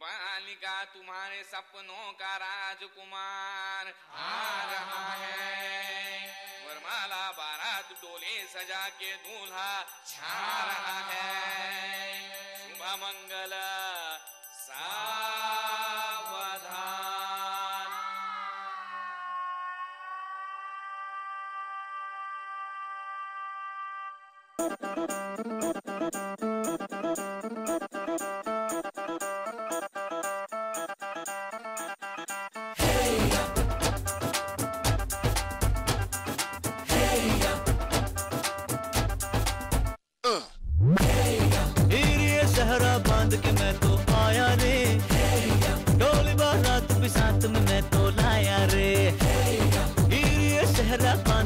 बालिका तुम्हारे सपनों का राजकुमार आ रहा है। वरमाला बारात डोले सजा के दूल्हा छा रहा है। शुभ मंगल सावधान। हीरे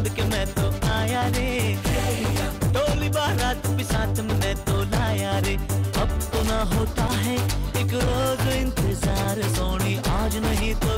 बाँध के मैं तो आया रे। टोली बारात भी साथ मैं तो लाया रे। अब तो ना होता है एक रोज इंतज़ार, सोनी आज नहीं तो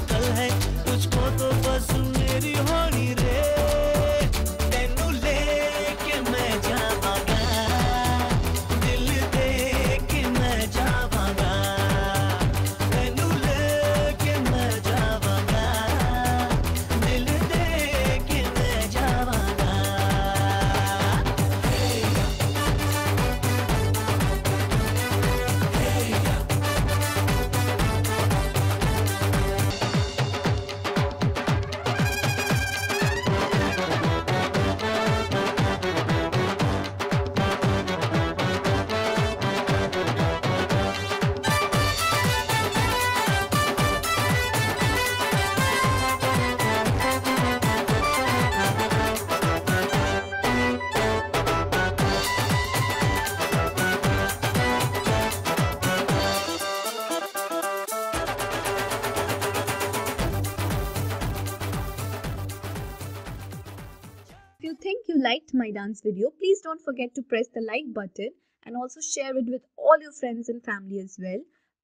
you think you liked my dance video, please don't forget to press the like button and also share it with all your friends and family as well.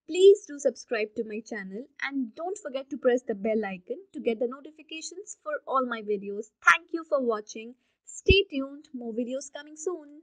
Please do subscribe to my channel and don't forget to press the bell icon to get the notifications for all my videos. Thank you for watching. Stay tuned, more videos coming soon.